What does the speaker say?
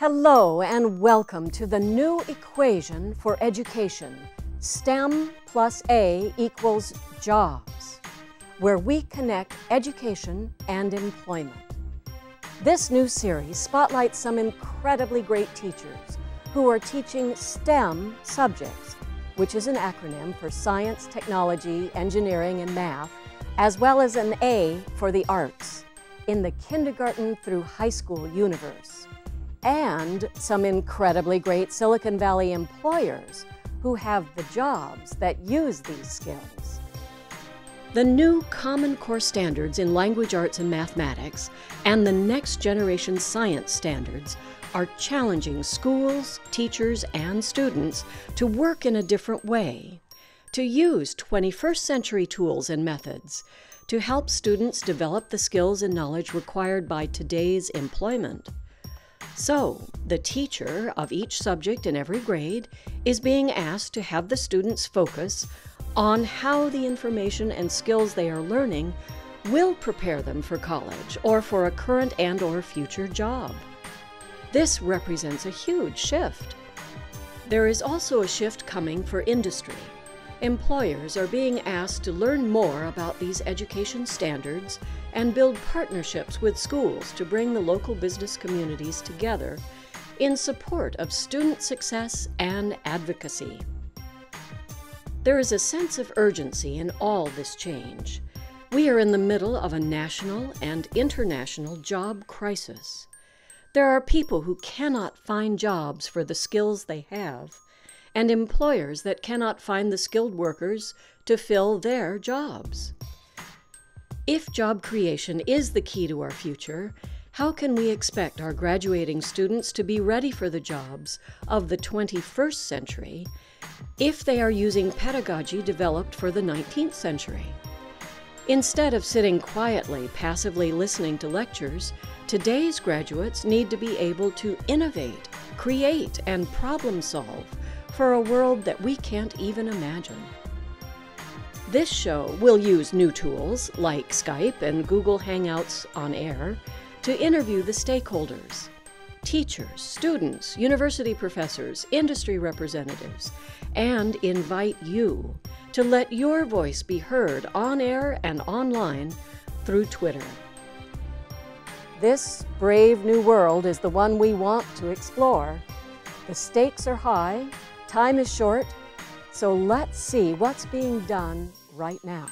Hello and welcome to the new equation for education STEM plus A equals jobs, where we connect education and employment. This new series spotlights some incredibly great teachers who are teaching STEM subjects, which is an acronym for science, technology, engineering, and math, as well as an A for the arts in the kindergarten through high school universe and some incredibly great Silicon Valley employers who have the jobs that use these skills. The new Common Core standards in language arts and mathematics and the next generation science standards are challenging schools, teachers, and students to work in a different way, to use 21st century tools and methods to help students develop the skills and knowledge required by today's employment. So, the teacher of each subject in every grade is being asked to have the students focus on how the information and skills they are learning will prepare them for college or for a current and or future job. This represents a huge shift. There is also a shift coming for industry. Employers are being asked to learn more about these education standards and build partnerships with schools to bring the local business communities together in support of student success and advocacy. There is a sense of urgency in all this change. We are in the middle of a national and international job crisis. There are people who cannot find jobs for the skills they have, and employers that cannot find the skilled workers to fill their jobs. If job creation is the key to our future, how can we expect our graduating students to be ready for the jobs of the 21st century if they are using pedagogy developed for the 19th century? Instead of sitting quietly, passively listening to lectures, today's graduates need to be able to innovate, create, and problem solve for a world that we can't even imagine. This show will use new tools like Skype and Google Hangouts on air to interview the stakeholders teachers, students, university professors, industry representatives, and invite you to let your voice be heard on air and online through Twitter. This brave new world is the one we want to explore. The stakes are high, time is short, so let's see what's being done right now.